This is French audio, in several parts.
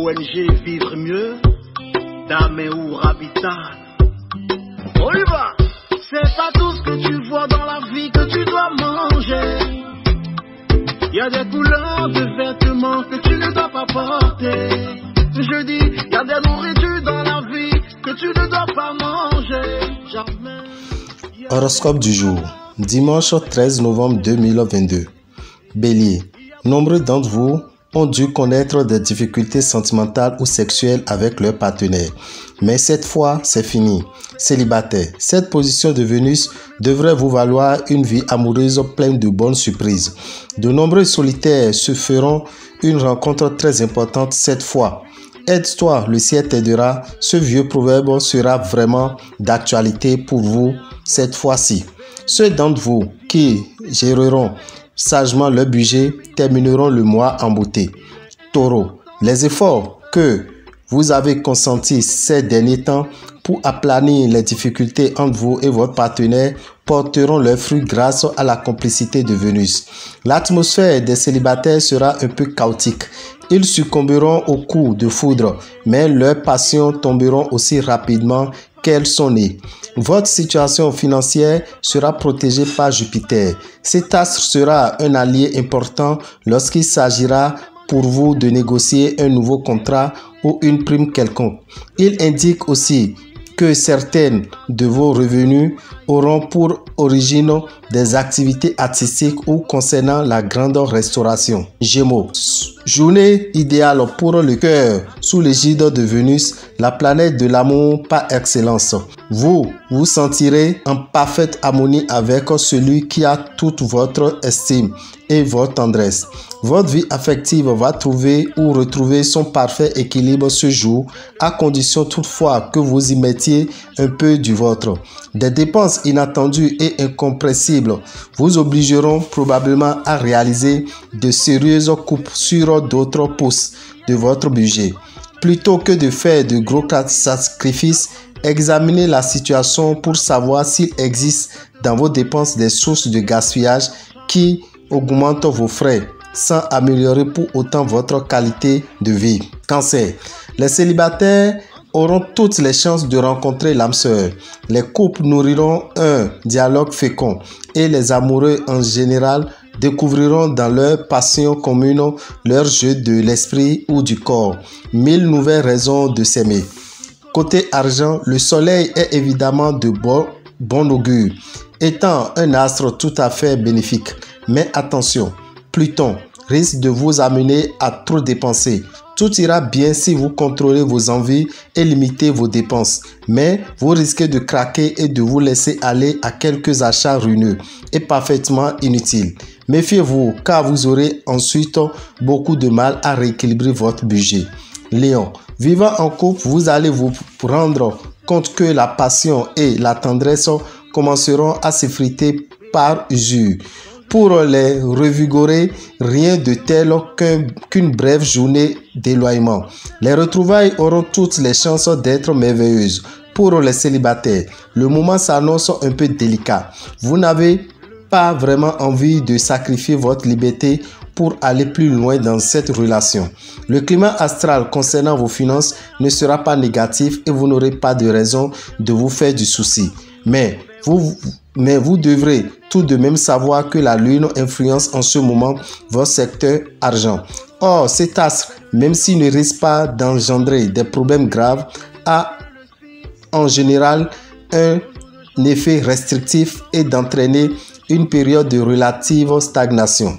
ONG Vivre Mieux, ou Habitat. On y va C'est pas tout ce que tu vois dans la vie que tu dois manger. Il y a des couleurs de vêtements que tu ne dois pas porter. Je dis, il y a des nourritures dans la vie que tu ne dois pas manger. Jamais. Horoscope du jour, dimanche 13 novembre 2022. Bélier, nombreux d'entre vous ont dû connaître des difficultés sentimentales ou sexuelles avec leur partenaire. Mais cette fois, c'est fini. Célibataire, cette position de Vénus devrait vous valoir une vie amoureuse pleine de bonnes surprises. De nombreux solitaires se feront une rencontre très importante cette fois. Aide-toi, le ciel t'aidera. Ce vieux proverbe sera vraiment d'actualité pour vous cette fois-ci. Ceux d'entre vous qui géreront sagement leur budget termineront le mois en beauté. Taureau, les efforts que vous avez consentis ces derniers temps pour aplanir les difficultés entre vous et votre partenaire porteront leurs fruits grâce à la complicité de Vénus. L'atmosphère des célibataires sera un peu chaotique. Ils succomberont au coup de foudre, mais leurs passions tomberont aussi rapidement qu'elles sont nées. Votre situation financière sera protégée par Jupiter. Cet astre sera un allié important lorsqu'il s'agira pour vous de négocier un nouveau contrat ou une prime quelconque. Il indique aussi que certaines de vos revenus auront pour origine des activités artistiques ou concernant la grande restauration. Gémeaux. Journée idéale pour le cœur sous l'égide de Vénus, la planète de l'amour par excellence. Vous vous sentirez en parfaite harmonie avec celui qui a toute votre estime et votre tendresse. Votre vie affective va trouver ou retrouver son parfait équilibre ce jour, à condition toutefois que vous y mettiez un peu du vôtre. Des dépenses inattendues et incompressibles vous obligeront probablement à réaliser de sérieuses coupes d'autres postes de votre budget. Plutôt que de faire de gros sacrifices, examinez la situation pour savoir s'il existe dans vos dépenses des sources de gaspillage qui augmentent vos frais sans améliorer pour autant votre qualité de vie. Cancer. Les célibataires auront toutes les chances de rencontrer l'âme sœur. Les couples nourriront un dialogue fécond et les amoureux en général découvriront dans leur passion commune leur jeu de l'esprit ou du corps. Mille nouvelles raisons de s'aimer. Côté argent, le soleil est évidemment de bon, augure, étant un astre tout à fait bénéfique. Mais attention, Pluton risque de vous amener à trop dépenser. Tout ira bien si vous contrôlez vos envies et limitez vos dépenses, mais vous risquez de craquer et de vous laisser aller à quelques achats ruineux et parfaitement inutiles. Méfiez-vous car vous aurez ensuite beaucoup de mal à rééquilibrer votre budget. Léon, vivant en couple, vous allez vous rendre compte que la passion et la tendresse commenceront à s'effriter par usure. Pour les revigorer, rien de tel qu'une brève journée d'éloignement. Les retrouvailles auront toutes les chances d'être merveilleuses. Pour les célibataires, le moment s'annonce un peu délicat. Vous n'avez pas vraiment envie de sacrifier votre liberté pour aller plus loin dans cette relation. Le climat astral concernant vos finances ne sera pas négatif et vous n'aurez pas de raison de vous faire du souci. Mais vous, mais vous devrez tout de même savoir que la lune influence en ce moment votre secteur argent. Or, cet astre, même s'il ne risque pas d'engendrer des problèmes graves, a en général un effet restrictif et d'entraîner une période de relative stagnation.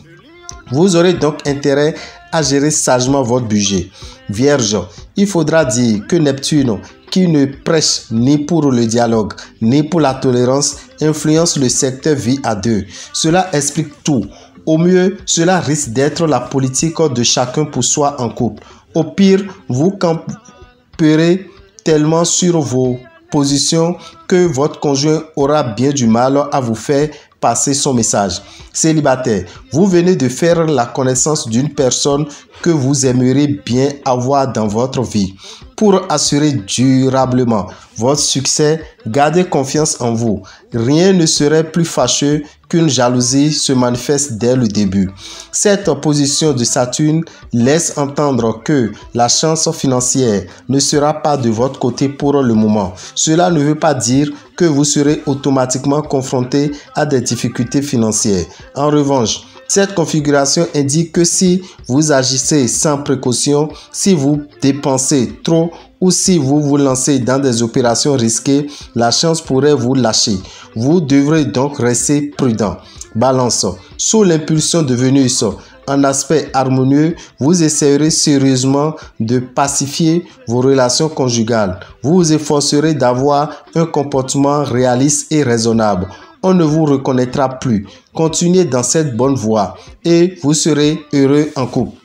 Vous aurez donc intérêt à gérer sagement votre budget. Vierge, il faudra dire que Neptune qui ne prêche ni pour le dialogue, ni pour la tolérance, influence le secteur vie à deux. Cela explique tout. Au mieux, cela risque d'être la politique de chacun pour soi en couple. Au pire, vous camperez tellement sur vos positions que votre conjoint aura bien du mal à vous faire passer son message. Célibataire, vous venez de faire la connaissance d'une personne que vous aimeriez bien avoir dans votre vie. pour assurer durablement votre succès, gardez confiance en vous. Rien ne serait plus fâcheux qu'une jalousie se manifeste dès le début. Cette opposition de Saturne laisse entendre que la chance financière ne sera pas de votre côté pour le moment. Cela ne veut pas dire que vous serez automatiquement confronté à des difficultés financières. En revanche, cette configuration indique que si vous agissez sans précaution, si vous dépensez trop ou si vous vous lancez dans des opérations risquées, la chance pourrait vous lâcher. Vous devrez donc rester prudent. Balance. Sous l'impulsion de Vénus, en aspect harmonieux, vous essayerez sérieusement de pacifier vos relations conjugales. Vous vous efforcerez d'avoir un comportement réaliste et raisonnable on ne vous reconnaîtra plus. Continuez dans cette bonne voie et vous serez heureux en couple.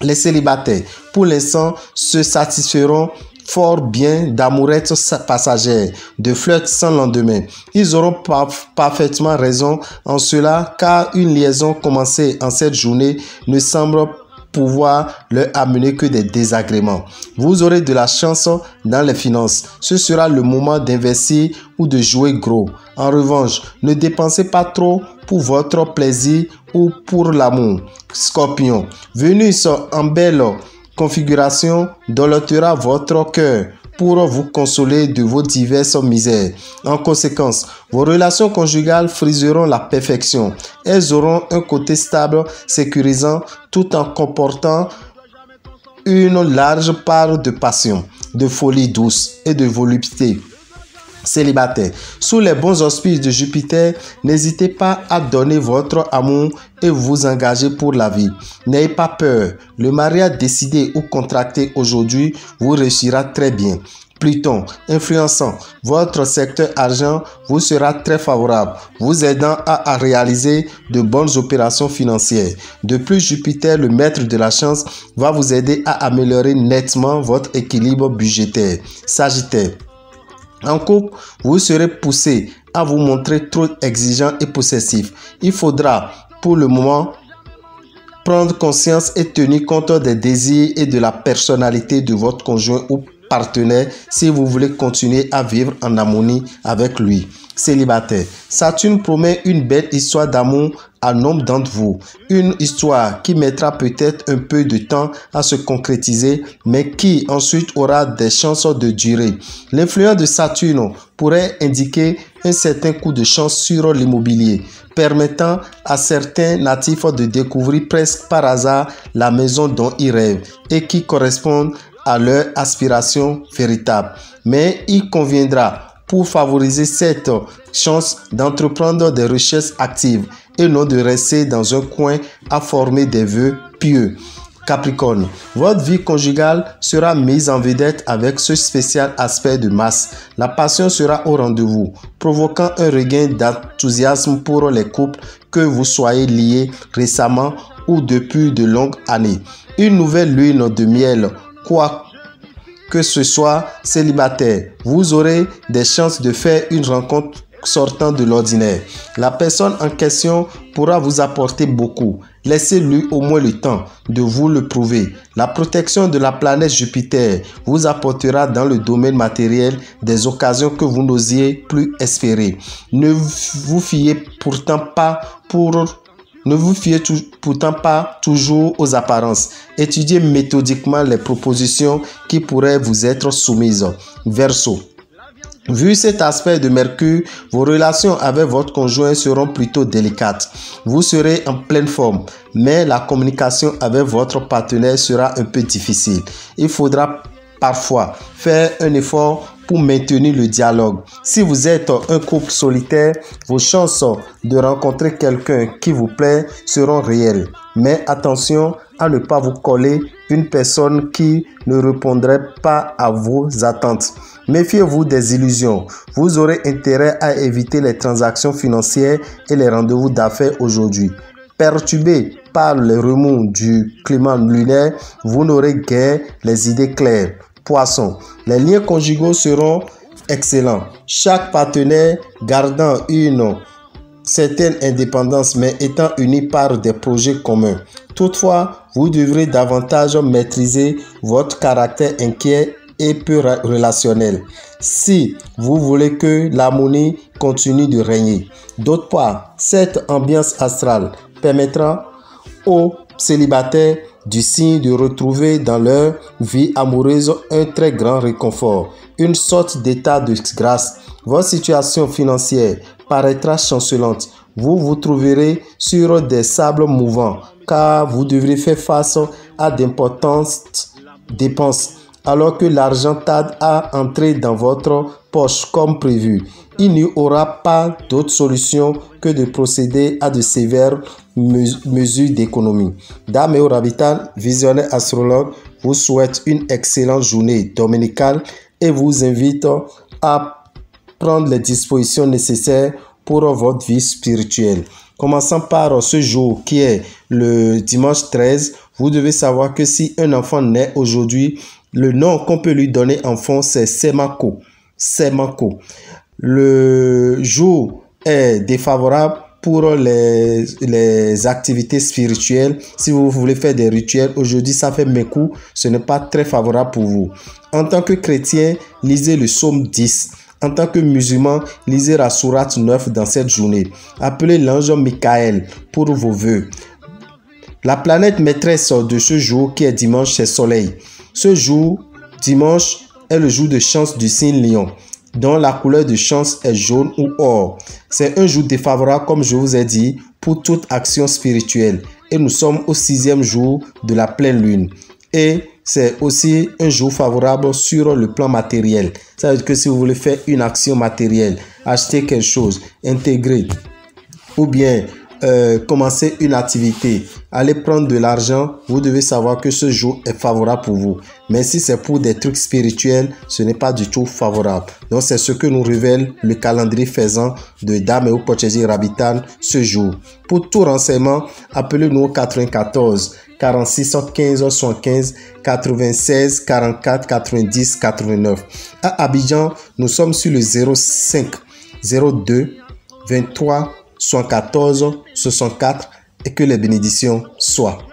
Les célibataires, pour l'instant, se satisferont fort bien d'amourettes passagères, de flirts sans lendemain. Ils auront parfaitement raison en cela car une liaison commencée en cette journée ne semble pouvoir leur amener que des désagréments. Vous aurez de la chance dans les finances. Ce sera le moment d'investir ou de jouer gros. En revanche, ne dépensez pas trop pour votre plaisir ou pour l'amour. Scorpion, Vénus en belle configuration dolotera votre cœur pour vous consoler de vos diverses misères. En conséquence, vos relations conjugales friseront la perfection. Elles auront un côté stable, sécurisant, tout en comportant une large part de passion, de folie douce et de volupté célibataire. Sous les bons auspices de Jupiter, n'hésitez pas à donner votre amour et vous engager pour la vie. N'ayez pas peur. Le mariage décidé ou contracté aujourd'hui vous réussira très bien. Pluton, influençant votre secteur argent, vous sera très favorable, vous aidant à, à, réaliser de bonnes opérations financières. De plus, Jupiter, le maître de la chance, va vous aider à améliorer nettement votre équilibre budgétaire. Sagittaire, en couple, vous serez poussé à vous montrer trop exigeant et possessif. Il faudra, pour le moment, prendre conscience et tenir compte des désirs et de la personnalité de votre conjoint ou partenaire si vous voulez continuer à vivre en harmonie avec lui. Célibataire, Saturne promet une belle histoire d'amour à nombre d'entre vous. Une histoire qui mettra peut-être un peu de temps à se concrétiser, mais qui ensuite aura des chances de durer. L'influence de Saturne pourrait indiquer un certain coup de chance sur l'immobilier, permettant à certains natifs de découvrir presque par hasard la maison dont ils rêvent et qui correspond à leur aspiration véritable. Mais il conviendra pour favoriser cette chance d'entreprendre des recherches actives et non de rester dans un coin à former des vœux pieux. Capricorne, votre vie conjugale sera mise en vedette avec ce spécial aspect de masse. La passion sera au rendez-vous, provoquant un regain d'enthousiasme pour les couples que vous soyez liés récemment ou depuis de longues années. Une nouvelle lune de miel, quoi que ce soit célibataire, vous aurez des chances de faire une rencontre sortant de l'ordinaire. La personne en question pourra vous apporter beaucoup. Laissez-lui au moins le temps de vous le prouver. La protection de la planète Jupiter vous apportera dans le domaine matériel des occasions que vous n'osiez plus espérer. Ne vous fiez pourtant pas pour toujours aux apparences. Étudiez méthodiquement les propositions qui pourraient vous être soumises. Verseau. Vu cet aspect de Mercure, vos relations avec votre conjoint seront plutôt délicates. Vous serez en pleine forme, mais la communication avec votre partenaire sera un peu difficile. Il faudra parfois faire un effort pour maintenir le dialogue. Si vous êtes un couple solitaire, vos chances de rencontrer quelqu'un qui vous plaît seront réelles. Mais attention à ne pas vous coller une personne qui ne répondrait pas à vos attentes. Méfiez-vous des illusions. Vous aurez intérêt à éviter les transactions financières et les rendez-vous d'affaires aujourd'hui. Perturbé par les remous du climat lunaire, vous n'aurez guère les idées claires. Les liens conjugaux seront excellents. Chaque partenaire gardant une certaine indépendance mais étant uni par des projets communs. Toutefois, vous devrez davantage maîtriser votre caractère inquiet et peu relationnel. Si vous voulez que l'harmonie continue de régner. D'autre part, cette ambiance astrale permettra aux célibataires du signe de retrouver dans leur vie amoureuse un très grand réconfort, une sorte d'état de grâce. Votre situation financière paraîtra chancelante. Vous vous trouverez sur des sables mouvants car vous devrez faire face à d'importantes dépenses alors que l'argent tarde à entrer dans votre poche comme prévu. Il n'y aura pas d'autre solution que de procéder à de sévères mesures d'économie. Dame et visionnaire astrologue, vous souhaite une excellente journée dominicale et vous invite à prendre les dispositions nécessaires pour votre vie spirituelle. Commençant par ce jour qui est le dimanche 13, vous devez savoir que si un enfant naît aujourd'hui, le nom qu'on peut lui donner enfant, c'est Semako. Semako. Le jour est défavorable pour les, les, activités spirituelles. Si vous voulez faire des rituels, aujourd'hui ça fait mes coups, ce n'est pas très favorable pour vous. En tant que chrétien, lisez le psaume 10. En tant que musulman, lisez la sourate 9 dans cette journée. Appelez l'ange Michael pour vos vœux. La planète maîtresse de ce jour qui est dimanche, c'est Soleil. Ce jour, dimanche, est le jour de chance du signe Lion, dont la couleur de chance est jaune ou or. C'est un jour défavorable, comme je vous ai dit, pour toute action spirituelle. Et nous sommes au sixième jour de la pleine lune. Et c'est aussi un jour favorable sur le plan matériel. Ça veut dire que si vous voulez faire une action matérielle, acheter quelque chose, intégrer ou bien euh, commencer une activité, aller prendre de l'argent, vous devez savoir que ce jour est favorable pour vous. Mais si c'est pour des trucs spirituels, ce n'est pas du tout favorable. Donc c'est ce que nous révèle le calendrier faisant de Dame et Pocheji Rabitan ce jour. Pour tout renseignement, appelez-nous au 94 46 15 75 96 44 90 89. À Abidjan, nous sommes sur le 05 02 23 114 64 et que les bénédictions soient.